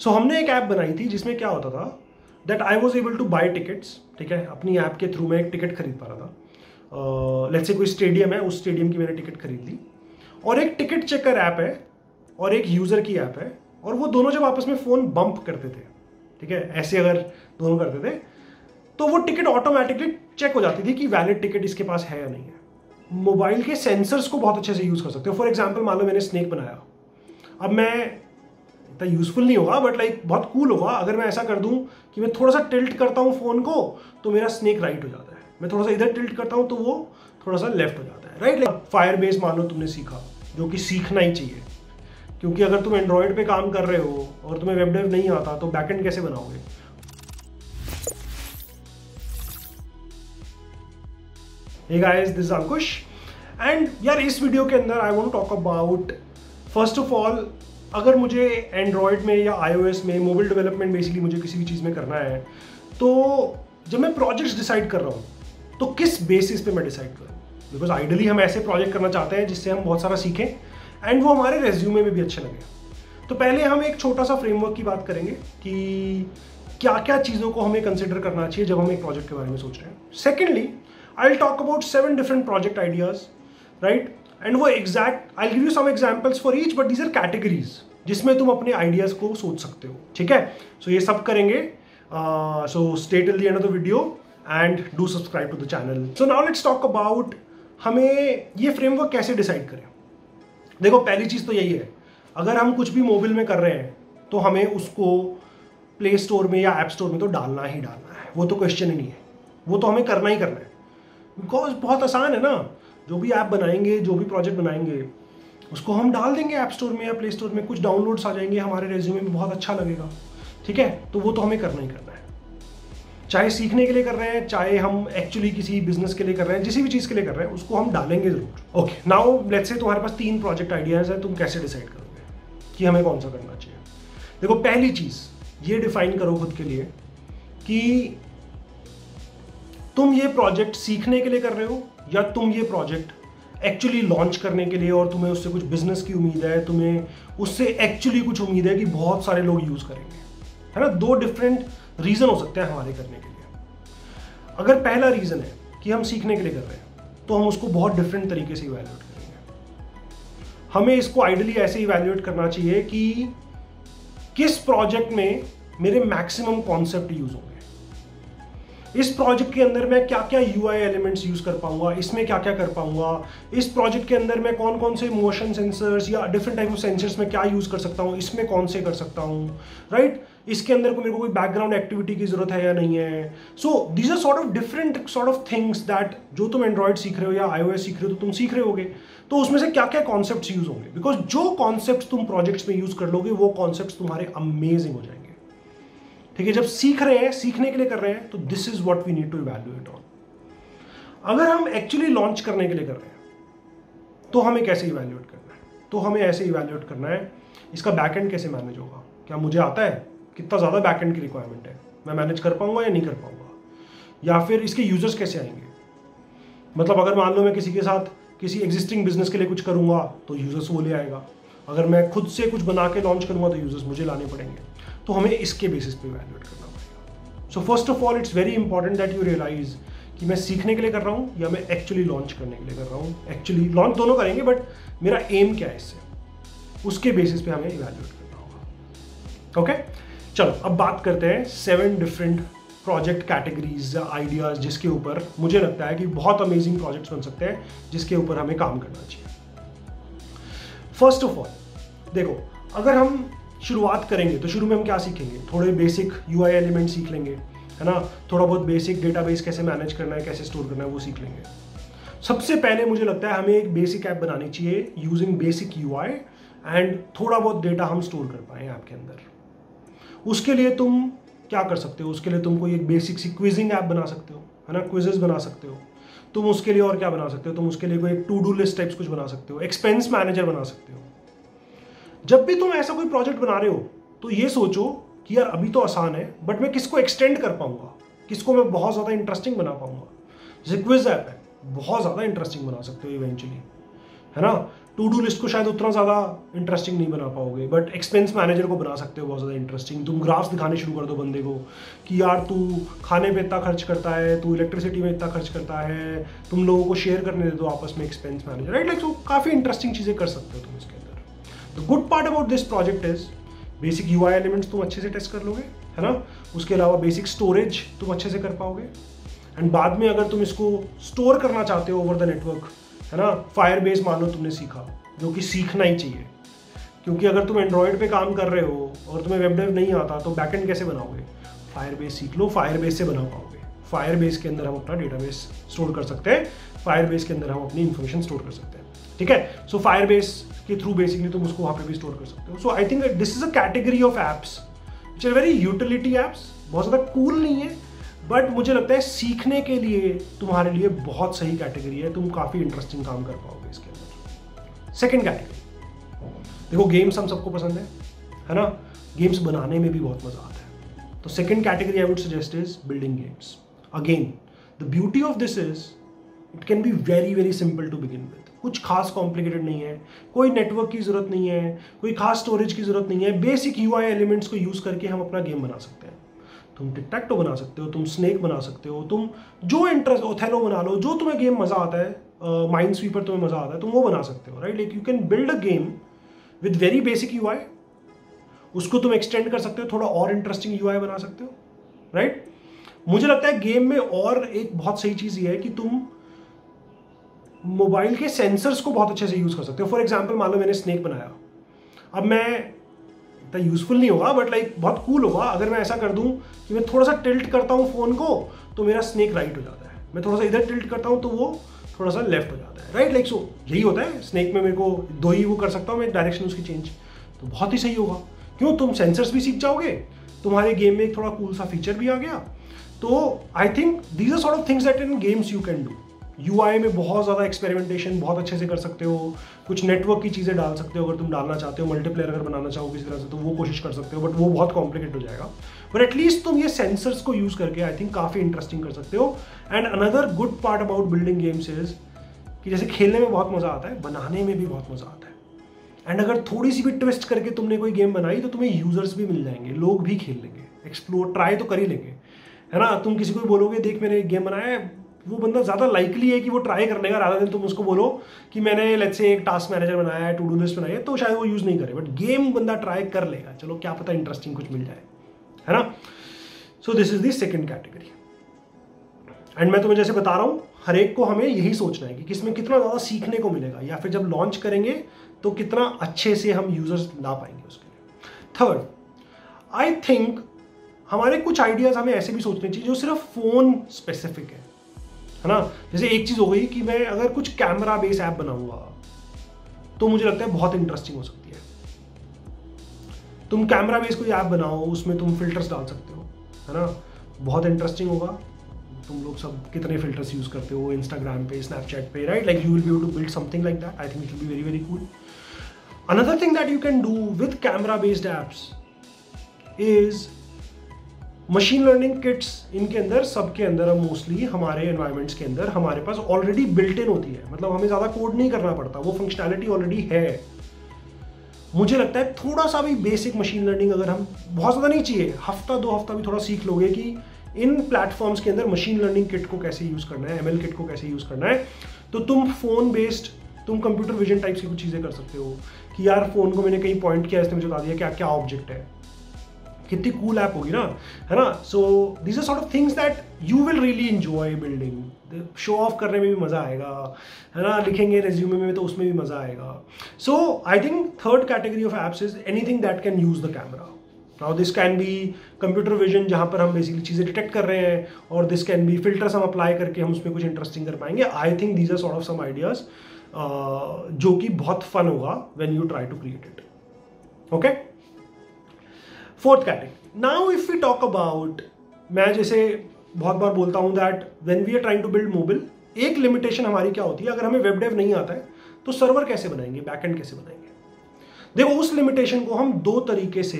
सो so, हमने एक app बनाई थी जिसमें क्या होता था that I was able to buy tickets ठीक है? अपनी ऐप के थ्रू मैं एक टिकट खरीद पा रहा था। लेट्स uh, से कोई स्टेडियम है उस स्टेडियम की मैंने टिकट खरीद ली। और एक टिकट चेकर ऐप है और एक यूज़र की ऐप है और वो दोनों जब आपस में फ़ोन बम्प करते थे ठीक है? ऐसे अगर दोनों करते थे तो वो टिकट ऑटोमेटिकली चेक हो जाती थी कि वैलिड टिकट इसके पास है या नहीं है। मोबाइल के सेंसर्स को बहुत अच्छे से यूज़ कर सकते हो। फॉर एग्ज़ाम्पल मान लो मैंने स्नेक बनाया। अब मैं इतना यूजफुल नहीं होगा बट लाइक बहुत कूल होगा। अगर मैं ऐसा कर दूँ कि मैं थोड़ा सा टिल्ट करता हूँ फ़ोन को तो मेरा स्नेक राइट हो जाता है। मैं थोड़ा सा इधर टिल्ट करता हूँ तो वो थोड़ा सा लेफ़्ट हो जाता है राइट लाइक फायर बेस मान लो तुमने सीखा जो कि सीखना ही चाहिए। क्योंकि अगर तुम एंड्रॉयड पे काम कर रहे हो और तुम्हें वेब डेव नहीं आता तो बैकएंड कैसे बनाओगे? Hey guys, this is Ankush. And यार इस वीडियो के अंदर I want talk about first of all अगर मुझे एंड्रॉयड में या आईओएस में मोबाइल डेवलपमेंट बेसिकली मुझे किसी भी चीज़ में करना है तो जब मैं प्रोजेक्ट्स डिसाइड कर रहा हूँ तो किस बेसिस पे मैं डिसाइड करूँ? बिकॉज़ आइडली हम ऐसे प्रोजेक्ट करना चाहते हैं जिससे हम बहुत सारा सीखें एंड वो हमारे रेज्यूमे में भी अच्छे लगे। तो पहले हम एक छोटा सा फ्रेमवर्क की बात करेंगे कि क्या क्या चीज़ों को हमें कंसिडर करना चाहिए जब हम एक प्रोजेक्ट के बारे में सोच रहे हैं। Secondly I will talk about seven different project ideas right and वो exact I give you some examples for each but these are categories जिसमें तुम अपने आइडियाज़ को सोच सकते हो ठीक है? सो so, ये सब करेंगे। So stay till the end of the video and do subscribe to the channel so now let's talk about हमें ये फ्रेमवर्क कैसे डिसाइड करें। देखो पहली चीज़ तो यही है। अगर हम कुछ भी मोबाइल में कर रहे हैं तो हमें उसको प्ले स्टोर में या ऐप स्टोर में तो डालना ही डालना है। वो तो क्वेश्चन ही नहीं है। वो तो हमें करना ही करना है। बिकॉज़ बहुत आसान है ना। जो भी ऐप बनाएँगे, जो भी प्रोजेक्ट बनाएँगे, उसको हम डाल देंगे ऐप स्टोर में या प्ले स्टोर में, कुछ डाउनलोड्स आ जाएँगे हमारे रेज्यूमे में, बहुत अच्छा लगेगा। ठीक है? तो वो तो हमें करना ही करना है। चाहे सीखने के लिए कर रहे हैं, चाहे हम एक्चुअली किसी बिज़नेस के लिए कर रहे हैं, जिसी भी चीज़ के लिए कर रहे हैं, उसको हम डालेंगे ज़रूर। ओके नाउ लेट्स से तुम्हारे पास तीन प्रोजेक्ट आइडियाज़ है, तुम कैसे डिसाइड करोगे कि हमें कौन सा करना चाहिए? देखो, पहली चीज़, ये डिफाइन करो खुद के लिए कि तुम ये प्रोजेक्ट सीखने के लिए कर रहे हो या तुम ये प्रोजेक्ट एक्चुअली लॉन्च करने के लिए और तुम्हें उससे कुछ बिज़नेस की उम्मीद है, तुम्हें उससे एक्चुअली कुछ उम्मीद है कि बहुत सारे लोग यूज़ करेंगे। है ना? दो डिफरेंट रीजन हो सकते हैं हमारे करने के लिए। अगर पहला रीजन है कि हम सीखने के लिए कर रहे हैं तो हम उसको बहुत डिफरेंट तरीके से इवेल्यूएट करेंगे। हमें इसको आइडली ऐसे इवेल्युएट करना चाहिए कि किस प्रोजेक्ट में मेरे मैक्सिमम कॉन्सेप्ट यूज़ होंगे। इस प्रोजेक्ट के अंदर मैं क्या क्या यू एलिमेंट्स यूज़ कर पाऊँगा? इसमें क्या क्या कर पाऊँगा? इस प्रोजेक्ट के अंदर मैं कौन कौन से मोशन सेंसर्स या डिफरेंट टाइप ऑफ़ सेंसर्स में क्या यूज़ कर सकता हूँ? इसमें कौन से कर सकता हूँ? राइट इसके अंदर को मेरे को कोई बैकग्राउंड एक्टिविटी की ज़रूरत है या नहीं है? So these are sort of different sort of things that जो तुम एंड्रॉइड सीख रहे हो या आईओएस सीख रहे हो तो तुम सीख रहे होगे। तो उसमें से क्या क्या कॉन्सेप्ट यूज़ होंगे? बिकॉज़ जो कॉन्सेप्ट तुम प्रोजेक्ट्स में यूज़ कर लोगे, वो कॉन्सेप्ट तुम्हारे अमेजिंग हो जाएँगे। ठीक है, जब सीख रहे हैं, सीखने के लिए कर रहे हैं तो this is what we need to evaluate on अगर हम एक्चुअली लॉन्च करने के लिए कर रहे हैं तो हमें कैसे इवेल्युएट करना है? तो हमें ऐसे इवेल्युएट करना है, इसका बैकएंड कैसे मैनेज होगा? क्या मुझे आता है? कितना ज़्यादा बैकएंड की रिक्वायरमेंट है? मैं मैनेज कर पाऊँगा या नहीं कर पाऊँगा? या फिर इसके यूज़र्स कैसे आएँगे? मतलब अगर मान लो मैं किसी के साथ किसी एग्जिस्टिंग बिज़नेस के लिए कुछ करूँगा तो यूज़र्स वो ले आएगा। अगर मैं खुद से कुछ बना के लॉन्च करूँगा तो यूज़र्स मुझे लाने पड़ेंगे। तो हमें इसके बेसिस पे वैल्यूएट करना पड़ेगा। So first of all it's very important that you realize कि मैं सीखने के लिए कर रहा हूँ या मैं एक्चुअली लॉन्च करने के लिए कर रहा हूँ। एक्चुअली लॉन्च दोनों करेंगे बट मेरा एम क्या है इससे? उसके बेसिस पे हमें इवेल्युएट करना होगा। ओके चलो, अब बात करते हैं सेवन डिफरेंट प्रोजेक्ट कैटेगरीज या आइडियाज़ जिसके ऊपर मुझे लगता है कि बहुत अमेजिंग प्रोजेक्ट्स बन सकते हैं, जिसके ऊपर हमें काम करना चाहिए। फ़र्स्ट ऑफ़ ऑल देखो, अगर हम शुरुआत करेंगे तो शुरू में हम क्या सीखेंगे? थोड़े बेसिक यू आई एलिमेंट सीख लेंगे, है ना? थोड़ा बहुत बेसिक डेटाबेस कैसे मैनेज करना है, कैसे स्टोर करना है, वो सीख लेंगे। सबसे पहले मुझे लगता है हमें एक बेसिक ऐप बनानी चाहिए using basic U I and थोड़ा बहुत डेटा हम स्टोर कर पाए ऐप के अंदर। उसके लिए तुम क्या कर सकते हो? उसके लिए तुम कोई एक बेसिक सी क्विजिंग ऐप बना सकते हो, है ना? क्विजेस बना सकते हो। तुम उसके लिए और क्या बना सकते हो? तुम उसके लिए कोई टू डू लिस्ट टाइप्स कुछ बना सकते हो। एक्सपेंस मैनेजर बना सकते हो। जब भी तुम ऐसा कोई प्रोजेक्ट बना रहे हो तो ये सोचो कि यार अभी तो आसान है बट मैं किसको एक्सटेंड कर पाऊँगा? किसको मैं बहुत ज़्यादा इंटरेस्टिंग बना पाऊँगा? जैसे क्विज ऐप है, बहुत ज़्यादा इंटरेस्टिंग बना सकते हो इवेंचुअली है ना? टू डू लिस्ट को शायद उतना ज़्यादा इंटरेस्टिंग नहीं बना पाओगे बट एक्सपेंस मैनेजर को बना सकते हो बहुत ज़्यादा इंटरेस्टिंग तुम ग्राफ्स दिखाने शुरू कर दो बंदे को कि यार तू खाने पे इतना खर्च करता है, तू इलेक्ट्रिसिटी में इतना खर्च करता है, तुम लोगों को शेयर करने दे दो आपस में एक्सपेंस मैनेजर राइट लाइक तो काफ़ी इंटरेस्टिंग चीज़ें कर सकते हो तुम इसके अंदर। The good part about this project is basic U I elements तुम अच्छे से टेस्ट कर लोगे, है ना? उसके अलावा बेसिक स्टोरेज तुम अच्छे से कर पाओगे। एंड बाद में अगर तुम इसको स्टोर करना चाहते हो ओवर द नेटवर्क है ना? फायर बेस मान लो तुमने सीखा, जो कि सीखना ही चाहिए। क्योंकि अगर तुम एंड्रॉयड पे काम कर रहे हो और तुम्हें वेब डेव नहीं आता तो बैकएंड कैसे बनाओगे? फायर बेस सीख लो फायर बेस से बना पाओगे। फायर बेस के अंदर हम अपना डेटाबेस स्टोर कर सकते हैं। फायर बेस के अंदर हम अपनी इन्फॉर्मेशन स्टोर कर सकते हैं। ठीक है? सो फायर बेस के थ्रू बेसिकली तुम उसको वहाँ पे भी स्टोर कर सकते हो। So I think this is a category of apps which are very utility apps बहुत ज़्यादा कूल cool नहीं है बट मुझे लगता है सीखने के लिए तुम्हारे लिए बहुत सही कैटेगरी है, तुम काफ़ी इंटरेस्टिंग काम कर पाओगे इसके अंदर। सेकेंड कैटेगरी देखो गेम्स हम सबको पसंद है है ना? गेम्स बनाने में भी बहुत मज़ा आता है। तो second category I would suggest is building games again the beauty of this is it can be very very simple to begin with कुछ खास कॉम्प्लिकेटेड नहीं है। कोई नेटवर्क की ज़रूरत नहीं है कोई खास स्टोरेज की ज़रूरत नहीं है। बेसिक यूआई एलिमेंट्स को यूज़ करके हम अपना गेम बना सकते हैं। तुम टिकटैक्टो बना सकते हो तुम स्नेक बना सकते हो तुम जो इंटरेस्ट ओथेलो बना लो जो तुम्हें गेम मज़ा आता है माइंड uh, स्वीपर तुम्हें मज़ा आता है तुम वो बना सकते हो right like you can build a game with very basic UI उसको तुम एक्सटेंड कर सकते हो थोड़ा और इंटरेस्टिंग यूआई बना सकते हो राइट right? मुझे लगता है गेम में और एक बहुत सही चीज़ ये है कि तुम मोबाइल के सेंसर्स को बहुत अच्छे से यूज़ कर सकते हो। फॉर एग्ज़ाम्पल मान लो मैंने स्नेक बनाया। अब मैं, इतना यूजफुल नहीं होगा बट लाइक बहुत कूल होगा। अगर मैं ऐसा कर दूँ कि मैं थोड़ा सा टिल्ट करता हूँ फ़ोन को तो मेरा स्नेक राइट हो जाता है। मैं थोड़ा सा इधर टिल्ट करता हूँ तो वो थोड़ा सा लेफ़्ट हो जाता है। राइट लाइक सो यही होता है। स्नेक में मेरे को दो ही वो कर सकता हूँ मैं डायरेक्शन उसकी चेंज तो बहुत ही सही होगा। क्यों? तुम सेंसर्स भी सीख जाओगे। तुम्हारे गेम में एक थोड़ा कूल सा फीचर भी आ गया। तो I think these are sort of things that in games you can do UI में बहुत ज़्यादा एक्सपेरिमेंटेशन बहुत अच्छे से कर सकते हो। कुछ नेटवर्क की चीज़ें डाल सकते हो अगर तुम डालना चाहते हो मल्टीप्लेयर अगर बनाना चाहो किसी तरह से तो वो कोशिश कर सकते हो बट वो बहुत कॉम्प्लिकेट हो जाएगा। बट एटलीस्ट तुम ये सेंसर्स को यूज़ करके आई थिंक काफ़ी इंटरेस्टिंग कर सकते हो। And another good part about building games is कि जैसे खेलने में बहुत मज़ा आता है, बनाने में भी बहुत मज़ा आता है। एंड अगर थोड़ी सी भी ट्विस्ट करके तुमने कोई गेम बनाई तो तुम्हें यूज़र्स भी मिल जाएँगे, लोग भी खेल लेंगे। एक्सप्लोर ट्राई तो कर ही लेंगे। है ना? तुम किसी को भी बोलोगे, देख, मैंने एक गेम बनाया है वो बंदा ज़्यादा लाइकली है कि वो ट्राई करने का राधा दिन तुम उसको बोलो कि मैंने लेट्स से एक टास्क मैनेजर बनाया है टू डू लिस्ट बनाई है तो शायद वो यूज़ नहीं करे। बट गेम बंदा ट्राई कर लेगा। चलो, क्या पता इंटरेस्टिंग कुछ मिल जाए। है ना? So this is the second category and मैं तुम्हें जैसे बता रहा हूँ, हर एक को हमें यही सोचना है कि किसमें कितना ज़्यादा सीखने को मिलेगा, या फिर जब लॉन्च करेंगे तो कितना अच्छे से हम यूज़र्स ला पाएँगे उसके लिए। थर्ड आई थिंक हमारे कुछ आइडियाज़ हमें ऐसे भी सोचने चाहिए जो सिर्फ़ फ़ोन स्पेसिफिक है। है ना? जैसे एक चीज़ हो गई कि मैं अगर कुछ कैमरा बेस ऐप बनाऊँगा तो मुझे लगता है बहुत इंटरेस्टिंग हो सकती है। तुम कैमरा बेस कोई ऐप बनाओ, उसमें तुम फिल्टर्स डाल सकते हो, है ना? बहुत इंटरेस्टिंग होगा। तुम लोग सब कितने फिल्टर्स यूज़ करते हो इंस्टाग्राम पे स्नैपचैट पे right like you will be to build something like that I think it will be very very cool another thing that you can do with camera based apps is machine learning kits इनके अंदर, सबके अंदर अब mostly हमारे environments के अंदर हमारे पास already built in होती है। मतलब हमें ज़्यादा कोड नहीं करना पड़ता, वो फंक्शनैलिटी ऑलरेडी है। मुझे लगता है थोड़ा सा भी बेसिक मशीन लर्निंग अगर हम, बहुत ज़्यादा नहीं चाहिए, हफ़्ता, दो हफ़्ता भी थोड़ा सीख लोगे कि इन प्लेटफॉर्म्स के अंदर मशीन लर्निंग किट को कैसे यूज़ करना है एमएल किट को कैसे यूज़ करना है। तो तुम फ़ोन बेस्ड तुम कंप्यूटर विजन टाइप्स की कुछ चीज़ें कर सकते हो कि यार फ़ोन को मैंने कहीं पॉइंट किया, इसने मुझे बता दिया क्या क्या ऑब्जेक्ट है। कितनी कूल ऐप होगी ना, है ना? So these are sort of things that you will really enjoy building show off करने में भी मज़ा आएगा, है ना? लिखेंगे रेज्यूमे में तो उसमें भी मज़ा आएगा। So I think third category of apps is anything that can use the camera now this can be computer vision जहाँ पर हम बेसिकली चीज़ें डिटेक्ट कर रहे हैं, और दिस कैन बी फिल्टर्स हम अप्लाई करके हम उसमें कुछ इंटरेस्टिंग कर पाएँगे। I think these are sort of some ideas जो कि बहुत फन होगा when you try to create it okay fourth category now if we talk about मैं जैसे बहुत बार बोलता हूँ that when we are trying to build mobile एक लिमिटेशन हमारी क्या होती है? अगर हमें वेब डेव नहीं आता है तो सर्वर कैसे बनाएँगे? बैकएंड कैसे बनाएँगे? देखो, उस लिमिटेशन को हम दो तरीके से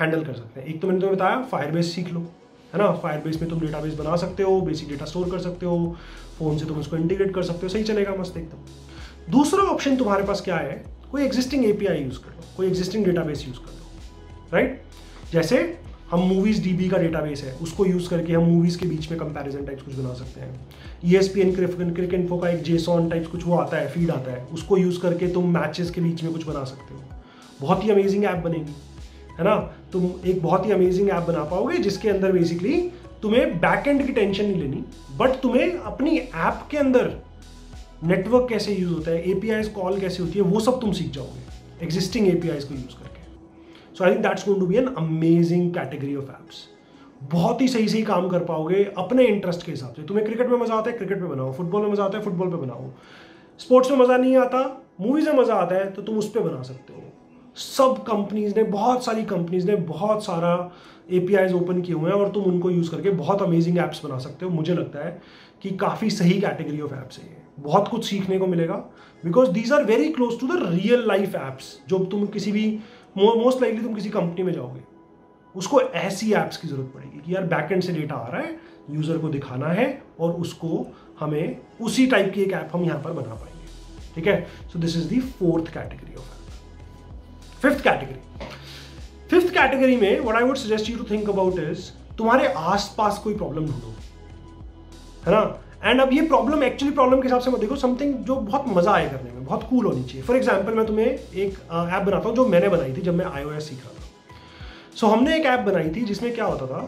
हैंडल कर सकते हैं। एक तो मैंने तुम्हें बताया फायरबेस सीख लो, है ना? फायरबेस में तुम डेटाबेस बना सकते हो बेसिक डेटा स्टोर कर सकते हो फ़ोन से तुम उसको इंटीग्रेट कर सकते हो, सही चलेगा, मस्त, एकदम। दूसरा ऑप्शन तुम्हारे पास क्या है? कोई एग्जिस्टिंग एपीआई यूज़ कर लो, कोई एग्जिस्टिंग डेटाबेस यूज़ कर लो राइट जैसे हम मूवीज़ डीबी का डेटाबेस है, उसको यूज़ करके हम मूवीज़ के बीच में कंपैरिजन टाइप्स कुछ बना सकते हैं। E S P N Cricinfo का एक जेसॉन टाइप्स कुछ वो आता है फ़ीड आता है, उसको यूज़ करके तुम मैचेस के बीच में कुछ बना सकते हो। बहुत ही अमेजिंग ऐप बनेगी, है ना? तुम एक बहुत ही अमेजिंग ऐप बना पाओगे जिसके अंदर बेसिकली तुम्हें बैक एंड की टेंशन नहीं लेनी बट तुम्हें अपनी ऐप के अंदर नेटवर्क कैसे यूज़ होता है एपीआई कॉल कैसे होती है, वो सब तुम सीख जाओगे। एग्जिस्टिंग एपीआई को use so I think that's going to be an amazing category of apps बहुत ही सही सही काम कर पाओगे अपने इंटरेस्ट के हिसाब से। तुम्हें क्रिकेट में मज़ा आता है क्रिकेट में बनाओ। फुटबॉल में मज़ा आता है फुटबॉल पे बनाओ। स्पोर्ट्स में मज़ा नहीं आता मूवीज़ में मज़ा आता है तो तुम उस पर बना सकते हो। सब कंपनीज़ ने, बहुत सारी कंपनीज़ ने बहुत सारा ए ओपन किए हुए हैं और तुम उनको यूज़ करके बहुत अमेजिंग ऐप्स बना सकते हो। मुझे लगता है कि काफ़ी सही कैटेगरी ऑफ़ ऐप्स है ये। बहुत कुछ सीखने को मिलेगा। Because these are very close to the real life apps जो तुम किसी भी मोस्ट लाइकली तुम किसी कंपनी में जाओगे। उसको ऐसी ऐप्स की ज़रूरत पड़ेगी कि यार बैक एंड से डेटा आ रहा है यूज़र को दिखाना है और उसको हमें उसी टाइप की एक ऐप हम यहाँ पर बना पाएँगे। ठीक है? So this is the fourth category of app fifth category fifth category में what I would suggest you to think about is तुम्हारे आसपास कोई प्रॉब्लम ढूंढो। है ना? एंड अब ये प्रॉब्लम एक्चुअली प्रॉब्लम के हिसाब से मत देखो समथिंग जो बहुत मज़ा आए करने में बहुत कूल होनी चाहिए। फॉर एग्ज़ाम्पल मैं तुम्हें एक ऐप बनाता हूँ जो मैंने बनाई थी जब मैं आईओएस सीख रहा था। सो so, हमने एक ऐप बनाई थी जिसमें क्या होता था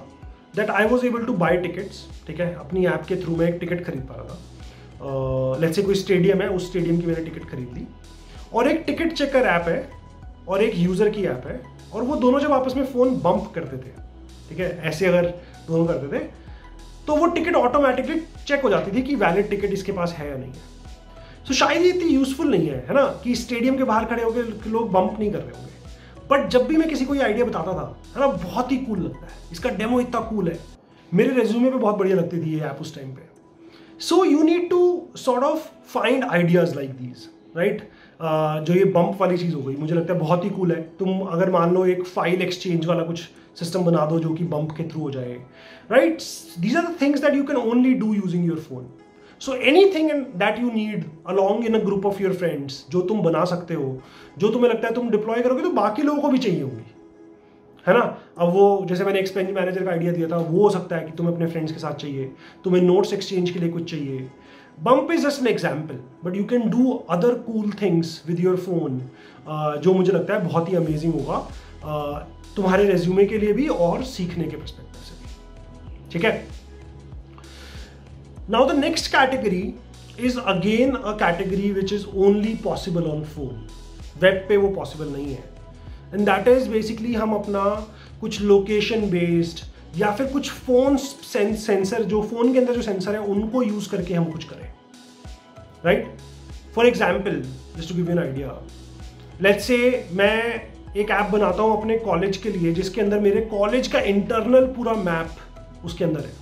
that I was able to buy tickets ठीक है? अपनी ऐप के थ्रू मैं एक टिकट खरीद पा रहा था। लेट्स से कोई स्टेडियम है उस स्टेडियम की मैंने टिकट खरीद ली। और एक टिकट चेकर ऐप है और एक यूज़र की ऐप है और वो दोनों जब आपस में फ़ोन बम्प करते थे ठीक है? ऐसे अगर दोनों करते थे तो वो टिकट ऑटोमेटिकली चेक हो जाती थी कि वैलिड टिकट इसके पास है या नहीं है। सो so, शायद ये इतनी यूजफुल नहीं है है ना कि स्टेडियम के बाहर खड़े होकर लोग बम्प नहीं कर रहे होंगे। बट जब भी मैं किसी को ये आइडिया बताता था है ना बहुत ही कूल लगता है। इसका डेमो इतना कूल है। मेरे रेज्यूमे पे बहुत बढ़िया लगती थी ये ऐप उस टाइम पे। So you need to sort of find ideas like these right जो ये बम्प वाली चीज़ हो गई, मुझे लगता है बहुत ही कूल है। तुम अगर मान लो एक फ़ाइल एक्सचेंज वाला कुछ सिस्टम बना दो जो कि बम्प के थ्रू हो जाए right these are the things that you can only do using your phone so anything that you need along in a group of your friends जो तुम बना सकते हो, जो तुम्हें लगता है तुम डिप्लॉय करोगे तो बाकी लोगों को भी चाहिए होगी। है ना? अब वो, जैसे मैंने एक्सपेंस मैनेजर का आइडिया दिया था, वो हो सकता है कि तुम्हें अपने फ्रेंड्स के साथ चाहिए, तुम्हें नोट्स एक्सचेंज के लिए कुछ चाहिए bump is just an example but you can do other cool things with your phone जो मुझे लगता है बहुत ही अमेजिंग होगा uh, तुम्हारे रेज्यूमे के लिए भी और सीखने के परस्पेक्टिव से भी। ठीक है? Now the next category is again a category which is only possible on phone web पे वो पॉसिबल नहीं है। एंड दैट इज़ बेसिकली हम अपना कुछ लोकेशन बेस्ड या फिर कुछ फ़ोन सेंसर जो फ़ोन के अंदर जो सेंसर है, उनको यूज़ करके हम कुछ करें। Right for example just to give an idea let's say मैं एक ऐप बनाता हूँ अपने कॉलेज के लिए, जिसके अंदर मेरे कॉलेज का इंटरनल पूरा मैप उसके अंदर है।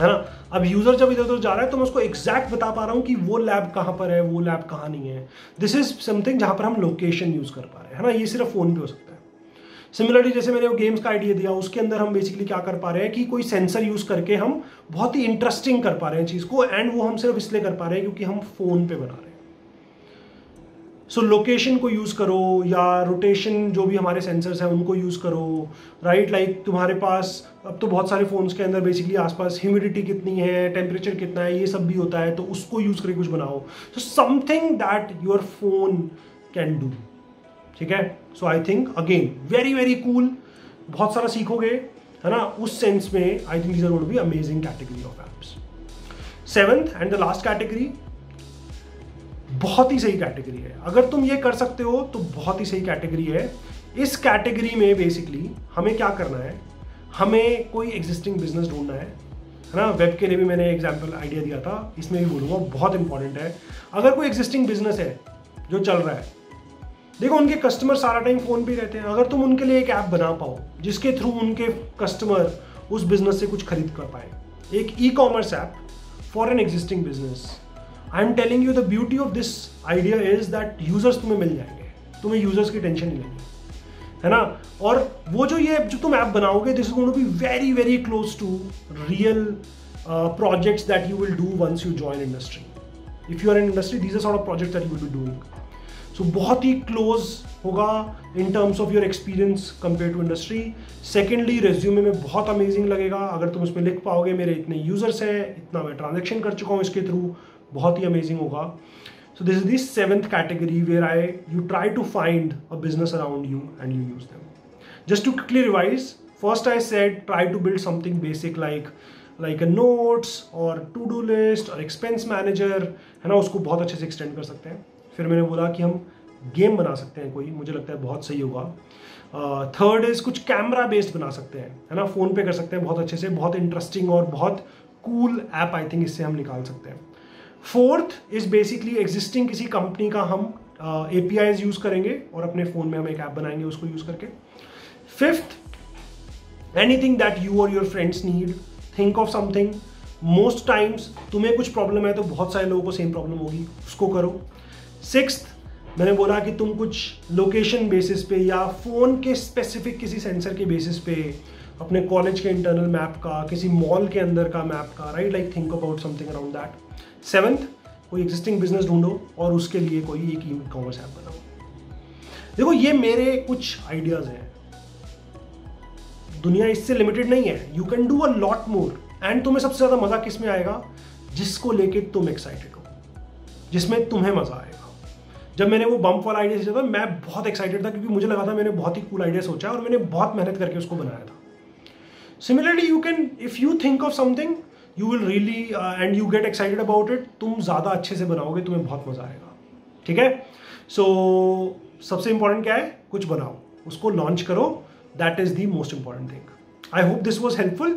है ना? अब यूज़र जब इधर उधर जा रहा है तो मैं उसको एग्जैक्ट बता पा रहा हूँ कि वो लैब कहाँ पर है, वो लैब कहाँ नहीं है। दिस इज़ समथिंग जहाँ पर हम लोकेशन यूज़ कर पा रहे हैं। है ना? ये सिर्फ़ फ़ोन पे हो सकता है। सिमिलरली जैसे मैंने वो गेम्स का आइडिया दिया उसके अंदर हम बेसिकली क्या कर पा रहे हैं कि कोई सेंसर यूज़ करके हम बहुत ही इंटरेस्टिंग कर पा रहे हैं चीज़ को एंड वो हम सिर्फ़ इसलिए कर पा रहे हैं क्योंकि हम फ़ोन पे बना रहे हैं। सो so, लोकेशन को यूज़ करो या रोटेशन जो भी हमारे सेंसर्स हैं उनको यूज़ करो राइट right? लाइक like, तुम्हारे पास अब तो बहुत सारे फ़ोन्स के अंदर बेसिकली आसपास ह्यूमिडिटी कितनी है टेम्परेचर कितना है ये सब भी होता है तो उसको यूज़ करके कुछ बनाओ। So something that your phone can do ठीक है? So I think again very very cool बहुत सारा सीखोगे, है ना? उस सेंस में I think are be amazing category of apps seventh and the last category बहुत ही सही कैटेगरी है। अगर तुम ये कर सकते हो तो बहुत ही सही कैटेगरी है। इस कैटेगरी में बेसिकली हमें क्या करना है? हमें कोई एग्जिस्टिंग बिज़नेस ढूंढना है है ना? वेब के लिए भी मैंने एग्ज़ाम्पल आइडिया दिया था। इसमें भी बोलूँगा, बहुत इंपॉर्टेंट है। अगर कोई एग्जिस्टिंग बिज़नेस है, जो चल रहा है देखो, उनके कस्टमर सारा टाइम फ़ोन पे रहते हैं। अगर तुम उनके लिए एक ऐप बना पाओ, जिसके थ्रू उनके कस्टमर उस बिज़नेस से कुछ खरीद कर पाए। एक e commerce app for an existing business I am telling you the beauty of this idea is that users तुम्हें मिल जाएँगे। तुम्हें यूज़र्स की टेंशन नहीं लेनी। है ना? और वो जो ये, जो तुम ऐप बनाओगे this is going to be very very close to real projects that you will do once you join industry if you are in industry these are sort of project that you will be doing so बहुत ही close होगा in terms of your experience compare to industry secondly resume में बहुत amazing लगेगा। अगर तुम उसमें लिख पाओगे, मेरे इतने यूज़र्स हैं, इतना मैं ट्रांजेक्शन कर चुका हूँ इसके थ्रू बहुत ही अमेजिंग होगा। So this is this seventh category where I you try to find a business around you and you use them just to quickly revise first I set try to build something basic like like a notes और to do list और expense manager है ना? उसको बहुत अच्छे से extend कर सकते हैं। फिर मैंने बोला कि हम गेम बना सकते हैं कोई, मुझे लगता है बहुत सही होगा। थर्ड इज़ कुछ कैमरा बेस्ड बना सकते हैं, है ना? फ़ोन पे कर सकते हैं बहुत अच्छे से, बहुत इंटरेस्टिंग और बहुत कूल ऐप आई थिंक इससे हम निकाल सकते हैं। फोर्थ इज़ बेसिकली एग्जिस्टिंग किसी कंपनी का हम ए पी आईज यूज़ करेंगे और अपने फ़ोन में हम एक ऐप बनाएँगे उसको यूज़ करके। फिफ्थ एनीथिंग दैट यू और your friends need think of something most times तुम्हें कुछ प्रॉब्लम है तो बहुत सारे लोगों को सेम प्रॉब्लम होगी, उसको करो। सिक्स मैंने बोला कि तुम कुछ लोकेशन बेसिस पे या फ़ोन के स्पेसिफिक किसी सेंसर के बेसिस पे अपने कॉलेज के इंटरनल मैप का, किसी मॉल के अंदर का मैप का right like think about something around that seventh कोई एग्जिस्टिंग बिज़नेस ढूंढो और उसके लिए कोई एक ई कॉमर्स ऐप बनाओ। देखो, ये मेरे कुछ आइडियाज़ हैं। दुनिया इससे लिमिटेड नहीं है। You can do a lot more and तुम्हें सबसे ज़्यादा मज़ा किसमें आएगा? जिसको लेके तुम एक्साइटेड हो। जिसमें तुम्हें मज़ा आएगा जब मैंने वो बम्प वाला आइडिया सोचा था मैं बहुत एक्साइटेड था क्योंकि मुझे लगा था मैंने बहुत ही कूल आइडिया सोचा और मैंने बहुत मेहनत करके उसको बनाया था। Similarly you can if you think of something you will really and you get excited about it तुम ज़्यादा अच्छे से बनाओगे तुम्हें बहुत मज़ा आएगा। ठीक है? सो so, सबसे इंपॉर्टेंट क्या है? कुछ बनाओ। उसको लॉन्च करो। That is the most important thing I hope this was helpful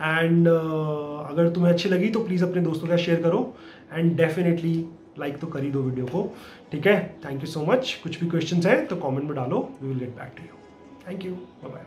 and अगर तुम्हें अच्छी लगी तो प्लीज़ अपने दोस्तों के साथ शेयर करो एंड डेफिनेटली लाइक तो कर ही दो वीडियो को। ठीक है? थैंक यू सो मच कुछ भी क्वेश्चन हैं तो कॉमेंट में डालो। We will get back to you thank you bye bye